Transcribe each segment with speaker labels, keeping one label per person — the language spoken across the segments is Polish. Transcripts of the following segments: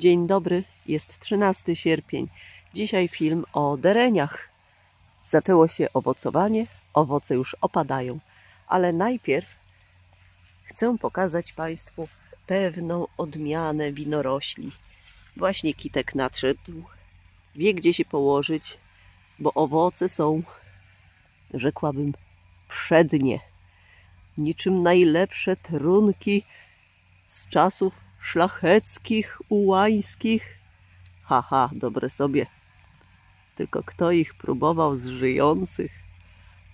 Speaker 1: Dzień dobry, jest 13 sierpień. Dzisiaj film o dereniach. Zaczęło się owocowanie, owoce już opadają, ale najpierw chcę pokazać Państwu pewną odmianę winorośli. Właśnie kitek nadszedł, wie gdzie się położyć, bo owoce są, rzekłabym, przednie. Niczym najlepsze trunki z czasów szlacheckich, ułańskich. Haha, dobre sobie. Tylko kto ich próbował z żyjących?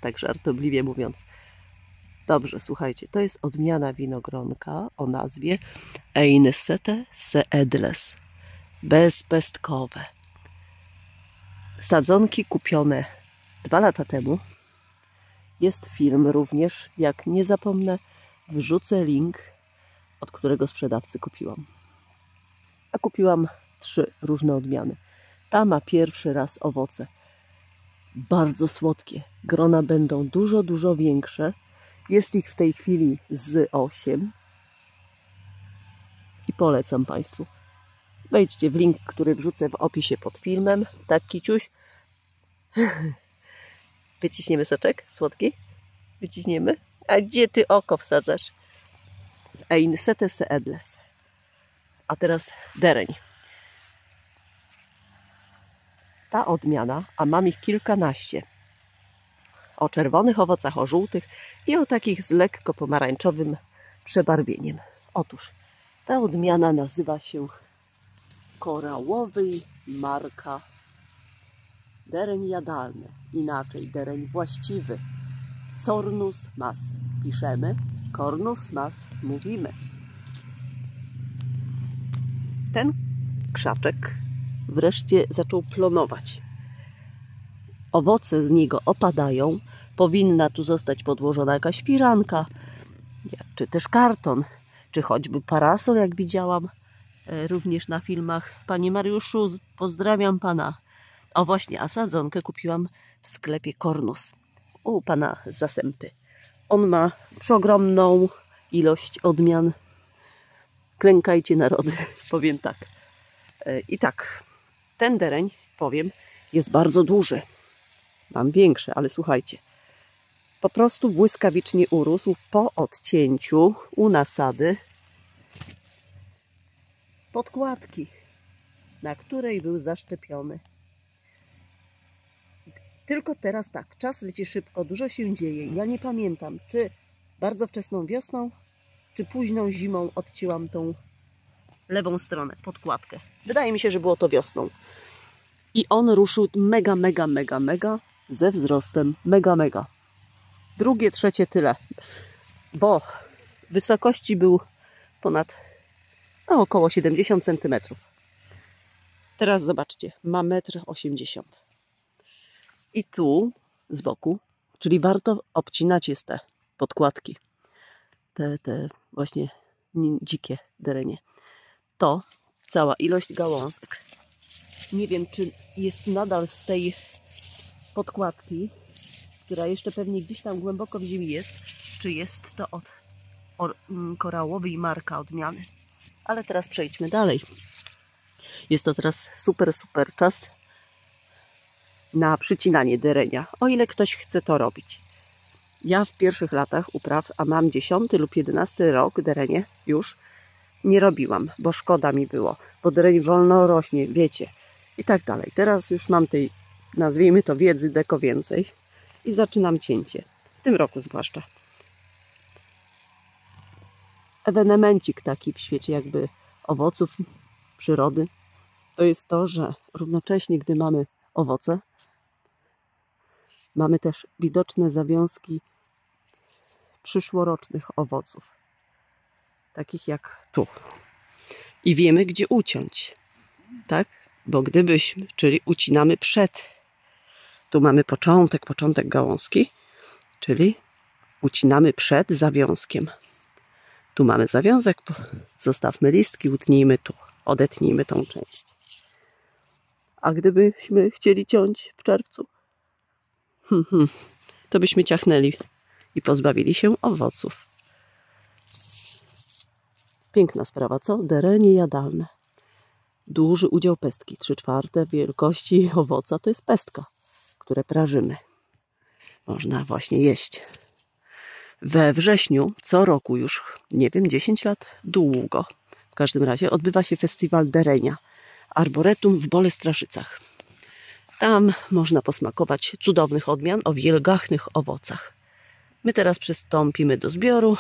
Speaker 1: Tak żartobliwie mówiąc. Dobrze, słuchajcie, to jest odmiana winogronka o nazwie Einsete Seedles. Bezpestkowe. Sadzonki kupione dwa lata temu. Jest film również. Jak nie zapomnę, wrzucę link od którego sprzedawcy kupiłam. A kupiłam trzy różne odmiany. Ta ma pierwszy raz owoce. Bardzo słodkie. Grona będą dużo, dużo większe. Jest ich w tej chwili z 8. I polecam Państwu. Wejdźcie w link, który wrzucę w opisie pod filmem. Tak, Kiciuś? Wyciśniemy soczek słodki? Wyciśniemy? A gdzie Ty oko wsadzasz? Einsete Seedles. A teraz dereń. Ta odmiana, a mam ich kilkanaście, o czerwonych owocach, o żółtych i o takich z lekko pomarańczowym przebarwieniem. Otóż ta odmiana nazywa się korałowy marka dereń jadalny, inaczej dereń właściwy, Cornus mas. Piszemy Cornus mas mówimy. Ten krzaczek wreszcie zaczął plonować. Owoce z niego opadają. Powinna tu zostać podłożona jakaś firanka, czy też karton, czy choćby parasol, jak widziałam e, również na filmach. Panie Mariuszu, pozdrawiam pana. O właśnie, a sadzonkę kupiłam w sklepie Kornus u pana Zasępy. On ma przeogromną ilość odmian. Klękajcie narody, powiem tak. E, I tak, ten dereń, powiem, jest bardzo duży. Mam większe, ale słuchajcie. Po prostu błyskawicznie urósł po odcięciu u nasady podkładki, na której był zaszczepiony. Tylko teraz tak, czas leci szybko, dużo się dzieje. Ja nie pamiętam, czy bardzo wczesną wiosną, czy późną zimą odcięłam tą lewą stronę, podkładkę. Wydaje mi się, że było to wiosną. I on ruszył mega, mega, mega, mega ze wzrostem mega, mega. Drugie, trzecie tyle, bo wysokości był ponad no, około 70 cm. Teraz zobaczcie, ma 1,80 m. I tu z boku, czyli warto obcinać jest te podkładki, te, te właśnie dzikie derenie. To cała ilość gałązek. Nie wiem, czy jest nadal z tej podkładki, która jeszcze pewnie gdzieś tam głęboko w ziemi jest, czy jest to od mm, korałowej marka odmiany. Ale teraz przejdźmy dalej. Jest to teraz super, super czas na przycinanie derenia, o ile ktoś chce to robić. Ja w pierwszych latach upraw, a mam 10 lub 11 rok derenie już, nie robiłam, bo szkoda mi było, bo dereń wolno rośnie, wiecie, i tak dalej. Teraz już mam tej, nazwijmy to wiedzy deko więcej i zaczynam cięcie, w tym roku zwłaszcza. Ewenemencik taki w świecie jakby owoców przyrody, to jest to, że równocześnie, gdy mamy owoce, Mamy też widoczne zawiązki przyszłorocznych owoców, takich jak tu. I wiemy, gdzie uciąć, tak? Bo gdybyśmy, czyli ucinamy przed, tu mamy początek, początek gałązki, czyli ucinamy przed zawiązkiem. Tu mamy zawiązek, zostawmy listki, utnijmy tu, odetnijmy tą część. A gdybyśmy chcieli ciąć w czerwcu, Hmm, hmm. To byśmy ciachnęli i pozbawili się owoców. Piękna sprawa, co? Derenie jadalne. duży udział pestki. Trzy czwarte wielkości owoca to jest pestka, które prażymy. Można właśnie jeść. We wrześniu co roku już, nie wiem, 10 lat, długo. W każdym razie odbywa się festiwal derenia. Arboretum w Bolestraszycach. Tam można posmakować cudownych odmian o wielgachnych owocach. My teraz przystąpimy do zbioru,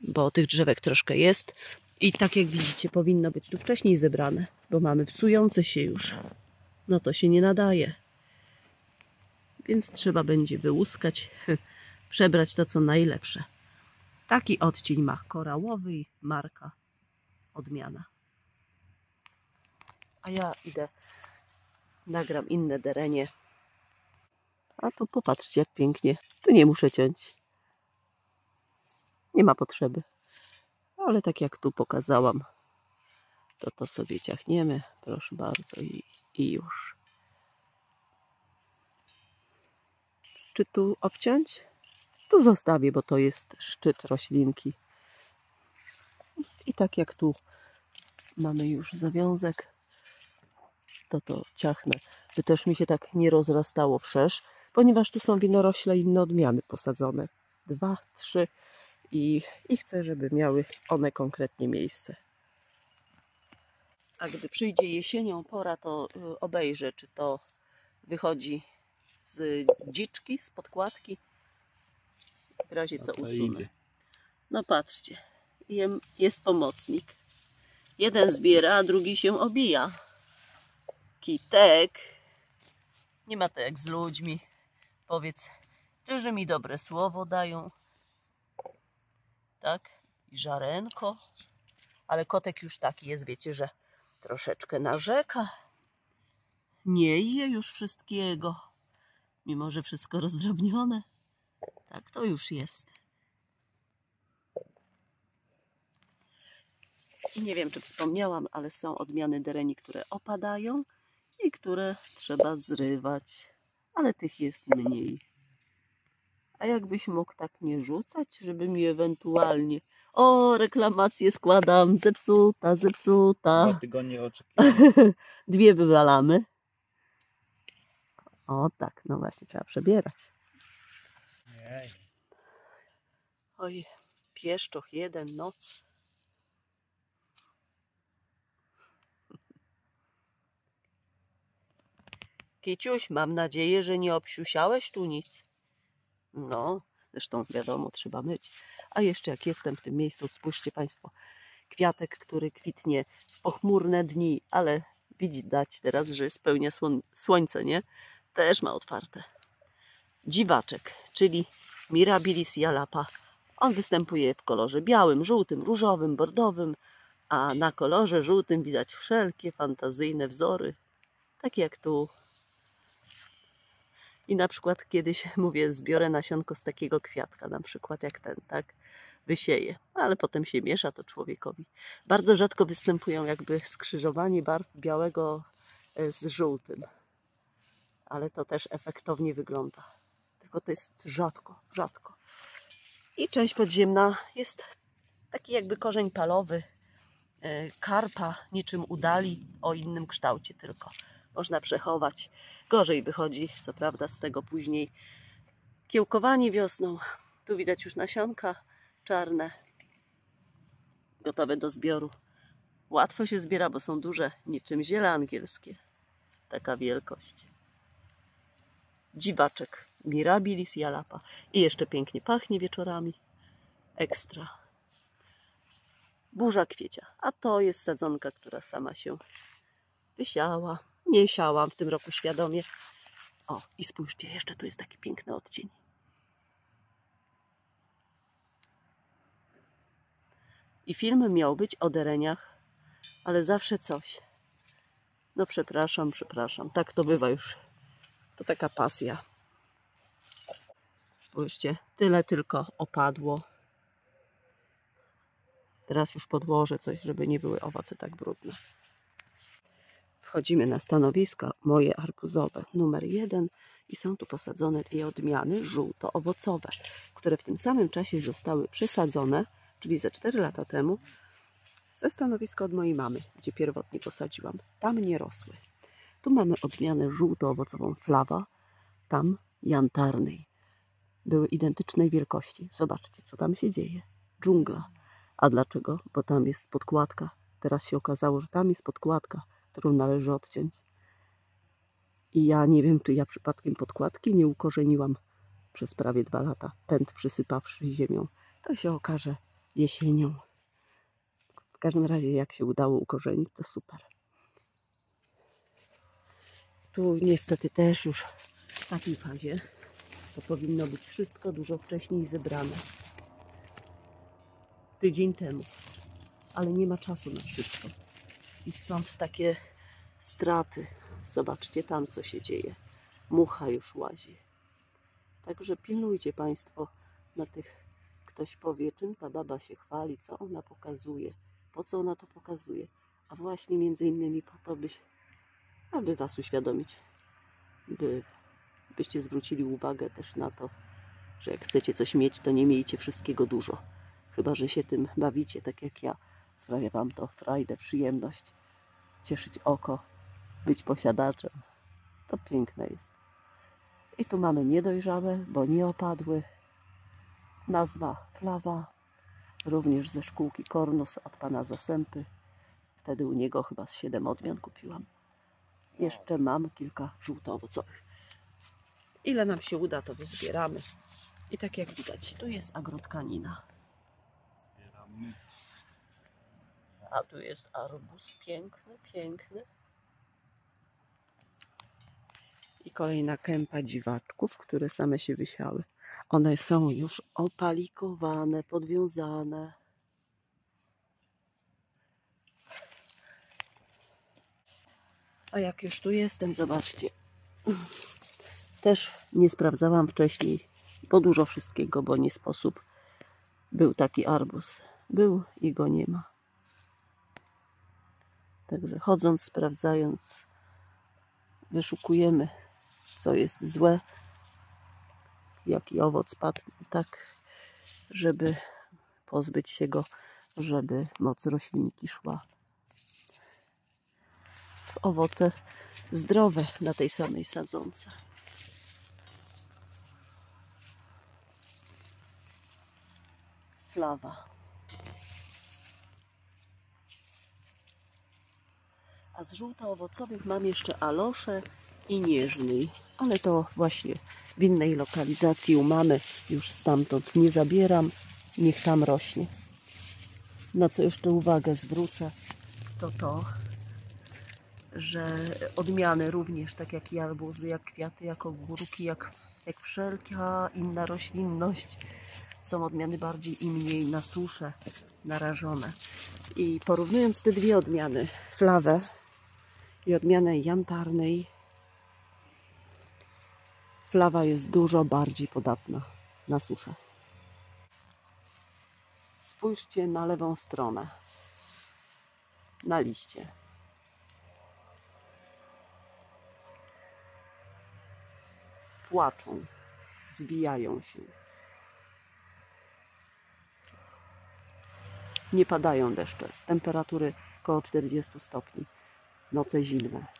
Speaker 1: bo tych drzewek troszkę jest. I tak jak widzicie, powinno być tu wcześniej zebrane, bo mamy psujące się już. No to się nie nadaje. Więc trzeba będzie wyłuskać, przebrać to co najlepsze. Taki odcień ma korałowy marka odmiana. A ja idę, nagram inne derenie. A tu popatrzcie, jak pięknie. Tu nie muszę ciąć. Nie ma potrzeby. Ale tak jak tu pokazałam, to to sobie ciachniemy. Proszę bardzo i, i już. Czy tu obciąć? Tu zostawię, bo to jest szczyt roślinki. I tak jak tu mamy już zawiązek, to to ciachnę, by też mi się tak nie rozrastało wszerz, ponieważ tu są winorośle inne odmiany posadzone. Dwa, trzy i, i chcę, żeby miały one konkretnie miejsce. A gdy przyjdzie jesienią pora, to y, obejrzę, czy to wychodzi z dziczki, z podkładki. W razie co usunę. No patrzcie, jest pomocnik. Jeden zbiera, a drugi się obija. Kitek. Nie ma to jak z ludźmi. Powiedz, którzy mi dobre słowo dają. Tak? I żarenko. Ale kotek już taki jest, wiecie, że troszeczkę narzeka. Nie je już wszystkiego. Mimo, że wszystko rozdrobnione. Tak to już jest. Nie wiem, czy wspomniałam, ale są odmiany dereni, które opadają i które trzeba zrywać, ale tych jest mniej. A jakbyś mógł tak nie rzucać, żeby mi ewentualnie... O, reklamację składam, zepsuta, zepsuta.
Speaker 2: Dwa tygodnie oczekiwania.
Speaker 1: Dwie wywalamy. O tak, no właśnie, trzeba przebierać.
Speaker 2: Nie.
Speaker 1: Oj, pieszczoch jeden, no. Kiciuś, mam nadzieję, że nie obsiusiałeś tu nic. No, zresztą wiadomo, trzeba myć. A jeszcze jak jestem w tym miejscu, spójrzcie Państwo, kwiatek, który kwitnie w pochmurne dni, ale widać teraz, że spełnia słon słońce, nie? Też ma otwarte. Dziwaczek, czyli Mirabilis jalapa. On występuje w kolorze białym, żółtym, różowym, bordowym, a na kolorze żółtym widać wszelkie fantazyjne wzory, takie jak tu i na przykład kiedyś, mówię, zbiorę nasionko z takiego kwiatka, na przykład jak ten, tak? Wysieję, ale potem się miesza to człowiekowi. Bardzo rzadko występują jakby skrzyżowanie barw białego e, z żółtym. Ale to też efektownie wygląda. Tylko to jest rzadko, rzadko. I część podziemna jest taki jakby korzeń palowy, e, karpa, niczym udali, o innym kształcie tylko można przechować. Gorzej wychodzi, co prawda, z tego później kiełkowanie wiosną. Tu widać już nasionka czarne, gotowe do zbioru. Łatwo się zbiera, bo są duże, niczym ziele angielskie. Taka wielkość. Dziwaczek Mirabilis jalapa. I jeszcze pięknie pachnie wieczorami. Ekstra. Burza kwiecia. A to jest sadzonka, która sama się wysiała nie siałam w tym roku świadomie. O, i spójrzcie, jeszcze tu jest taki piękny odcień. I film miał być o dereniach, ale zawsze coś. No przepraszam, przepraszam. Tak to bywa już. To taka pasja. Spójrzcie, tyle tylko opadło. Teraz już podłożę coś, żeby nie były owoce tak brudne. Wchodzimy na stanowisko moje arbuzowe numer jeden i są tu posadzone dwie odmiany żółto-owocowe, które w tym samym czasie zostały przesadzone, czyli ze 4 lata temu, ze stanowiska od mojej mamy, gdzie pierwotnie posadziłam. Tam nie rosły. Tu mamy odmianę żółto-owocową flawa, tam jantarnej. Były identycznej wielkości. Zobaczcie, co tam się dzieje. Dżungla. A dlaczego? Bo tam jest podkładka. Teraz się okazało, że tam jest podkładka, którą należy odciąć. I ja nie wiem, czy ja przypadkiem podkładki nie ukorzeniłam przez prawie dwa lata, pęd przysypawszy ziemią. To się okaże jesienią. W każdym razie, jak się udało ukorzenić, to super. Tu niestety też już w takiej fazie to powinno być wszystko dużo wcześniej zebrane. Tydzień temu. Ale nie ma czasu na wszystko. I stąd takie straty. Zobaczcie tam, co się dzieje. Mucha już łazi. Także pilnujcie Państwo na tych. Ktoś powie, czym ta baba się chwali, co ona pokazuje, po co ona to pokazuje. A właśnie między innymi po to, byś, aby Was uświadomić, by, byście zwrócili uwagę też na to, że jak chcecie coś mieć, to nie miejcie wszystkiego dużo. Chyba, że się tym bawicie, tak jak ja. Sprawia Wam to frajdę, przyjemność, cieszyć oko, być posiadaczem. To piękne jest. I tu mamy niedojrzałe, bo nie opadły. Nazwa Flawa, również ze szkółki Kornus od pana Zasępy. Wtedy u niego chyba z siedem odmian kupiłam. Jeszcze mam kilka żółto-owocowych. Ile nam się uda, to wyzbieramy. I tak jak widać, tu jest agrotkanina.
Speaker 2: Zbieramy.
Speaker 1: A tu jest arbuz piękny, piękny. I kolejna kępa dziwaczków, które same się wysiały. One są już opalikowane, podwiązane. A jak już tu jestem, zobaczcie. Też nie sprawdzałam wcześniej, bo dużo wszystkiego, bo nie sposób. Był taki arbuz. Był i go nie ma. Także chodząc, sprawdzając, wyszukujemy, co jest złe, jaki owoc padł, tak, żeby pozbyć się go, żeby moc roślinki szła w owoce zdrowe na tej samej sadzące. Flawa. A z żółto-owocowych mam jeszcze alosze i nieżny, ale to właśnie w innej lokalizacji u mamy, już stamtąd nie zabieram, niech tam rośnie. Na co jeszcze uwagę zwrócę, to to, że odmiany również, tak jak i arbuzy, jak kwiaty, jak ogórki, jak, jak wszelka inna roślinność, są odmiany bardziej i mniej na suszę narażone. I porównując te dwie odmiany, flawę i odmianę jantarnej, flawa jest dużo bardziej podatna na suszę. Spójrzcie na lewą stronę, na liście. Płaczą, zwijają się. Nie padają deszcze. Temperatury około 40 stopni. Noce zimne.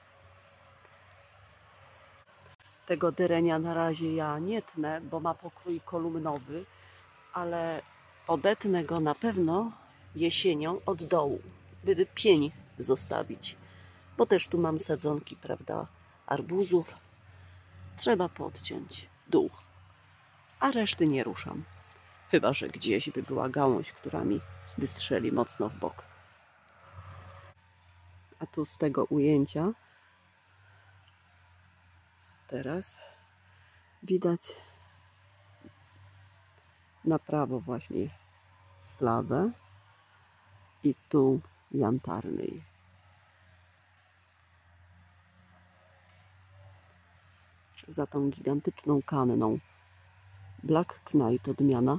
Speaker 1: Tego dyrenia na razie ja nie tnę, bo ma pokrój kolumnowy, ale odetnę go na pewno jesienią od dołu, by pień zostawić. Bo też tu mam sadzonki, prawda, arbuzów. Trzeba podciąć dół, a reszty nie ruszam. Chyba, że gdzieś by była gałąź, która mi wystrzeli mocno w bok. A tu z tego ujęcia teraz widać na prawo właśnie plawę i tu jantarnej. Za tą gigantyczną kanną Black Knight odmiana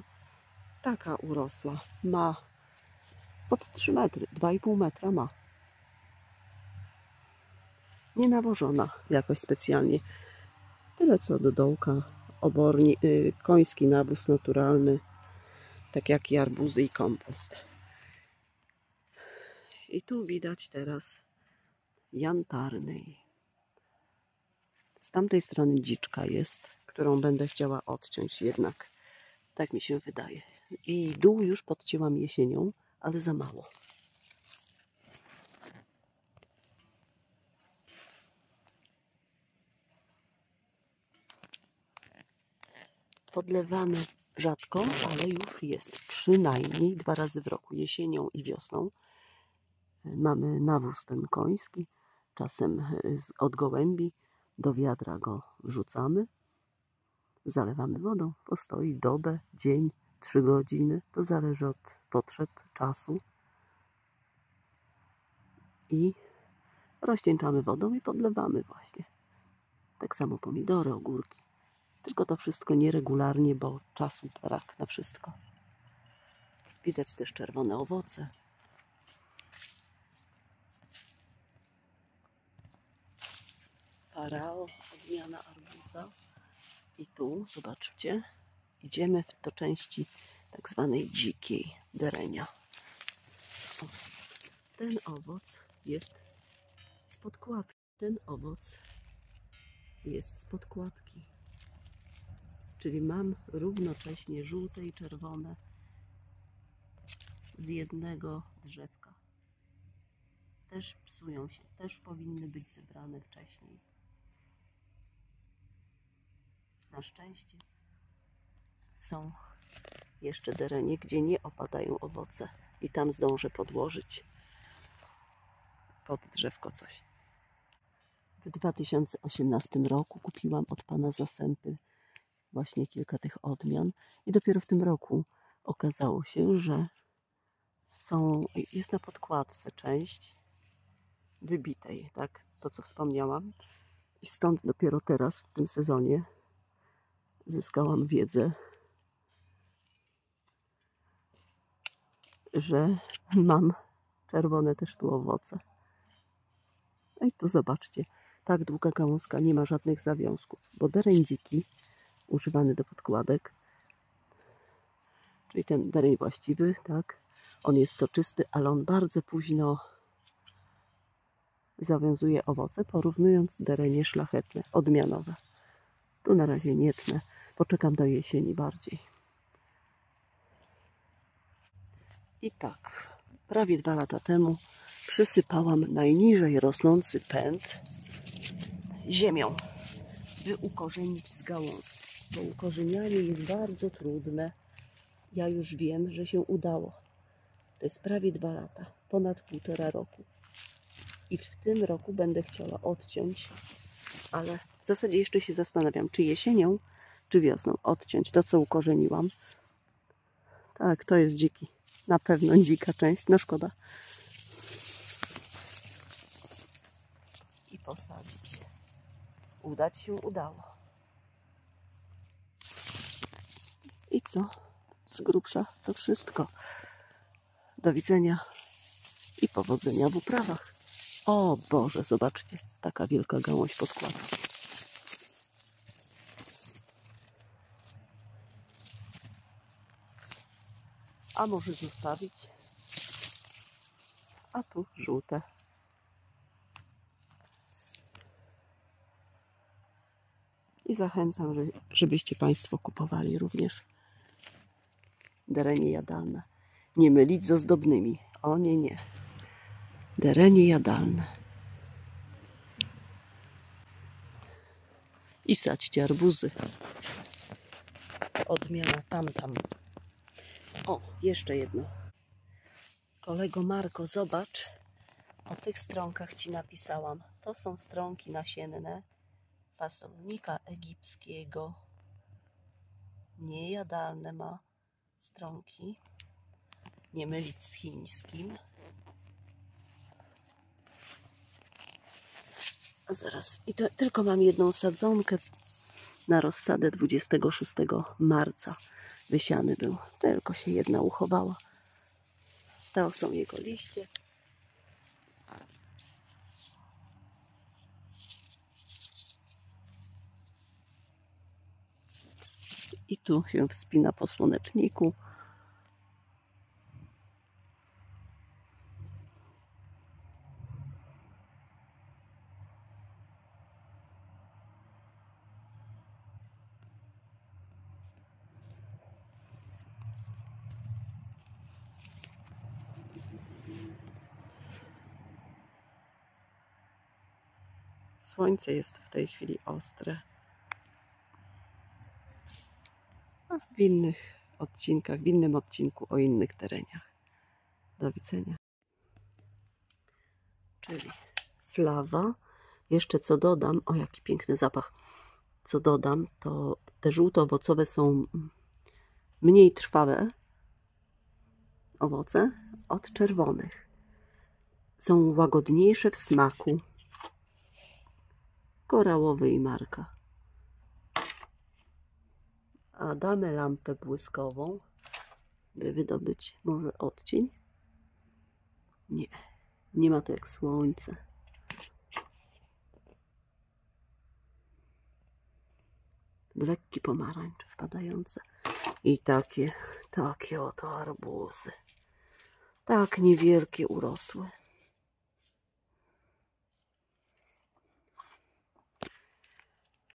Speaker 1: taka urosła. Ma pod 3 metry, 2,5 metra ma. Nie nawożona jakoś specjalnie. Tyle co do dołka. Oborni, y, koński nawóz naturalny, tak jak i arbuzy i kompost. I tu widać teraz jantarnej. Z tamtej strony dziczka jest, którą będę chciała odciąć jednak. Tak mi się wydaje. I dół już podcięłam jesienią, ale za mało. Podlewane rzadko, ale już jest przynajmniej dwa razy w roku, jesienią i wiosną. Mamy nawóz ten koński, czasem z- od gołębi do wiadra go wrzucamy, zalewamy wodą, postoi dobę, dzień, trzy godziny, to zależy od potrzeb, czasu i rozcieńczamy wodą i podlewamy właśnie. Tak samo pomidory, ogórki. Tylko to wszystko nieregularnie, bo czasu brak na wszystko. Widać też czerwone owoce. Parao, odmiana arbuza. I tu, zobaczcie, idziemy do części tak zwanej dzikiej derenia. O, ten owoc jest z podkładki. Ten owoc jest z podkładki. Czyli mam równocześnie żółte i czerwone z jednego drzewka. Też psują się, też powinny być zebrane wcześniej. Na szczęście są jeszcze derenie, gdzie nie opadają owoce i tam zdążę podłożyć pod drzewko coś. W 2018 roku kupiłam od pana zastępy właśnie kilka tych odmian i dopiero w tym roku okazało się, że są, jest na podkładce część wybitej, tak, to co wspomniałam. I stąd dopiero teraz w tym sezonie zyskałam wiedzę, że mam czerwone też tu owoce. No i tu zobaczcie, tak długa gałązka, nie ma żadnych zawiązków, bo dereń dziki używany do podkładek, czyli ten dereń właściwy, tak, on jest soczysty, ale on bardzo późno zawiązuje owoce, porównując derenie szlachetne, odmianowe. Tu na razie nie tnę, poczekam do jesieni bardziej. I tak, prawie dwa lata temu przysypałam najniżej rosnący pęd ziemią, by ukorzenić z gałązki. To ukorzenianie jest bardzo trudne. Ja już wiem, że się udało. To jest prawie dwa lata, ponad półtora roku. I w tym roku będę chciała odciąć, ale w zasadzie jeszcze się zastanawiam, czy jesienią, czy wiosną odciąć to, co ukorzeniłam. Tak, to jest dziki. Na pewno dzika część, no szkoda. I posadzić. Udać się udało. I co? Z grubsza to wszystko. Do widzenia i powodzenia w uprawach. O Boże, zobaczcie, taka wielka gałąź podkładki. A może zostawić? A tu żółte. I zachęcam, że- żebyście Państwo kupowali również derenie jadalne. Nie mylić z ozdobnymi. O nie, nie. Derenie jadalne. I sadźcie arbuzy. Odmiana tamtam. O, jeszcze jedno. Kolego Marko, zobacz. O tych stronkach Ci napisałam. To są stronki nasienne fasolnika egipskiego. Niejadalne ma stronki. Nie mylić z chińskim. A zaraz, i to, tylko mam jedną sadzonkę na rozsadę 26 marca. Wysiany był, tylko się jedna uchowała. To są jego liście. i tu się wspina po słoneczniku. Słońce jest w tej chwili ostre. W innych odcinkach, w innym odcinku o innych tereniach. Do widzenia. Czyli flawa. Jeszcze co dodam, o jaki piękny zapach. Co dodam, to te żółto-owocowe są mniej trwałe owoce od czerwonych. Są łagodniejsze w smaku. Korałowy i marka. A damy lampę błyskową, by wydobyć może odcień. Nie, nie ma to jak słońce. Lekki pomarańcz wpadający. I takie, takie oto arbuzy. Tak niewielkie urosłe.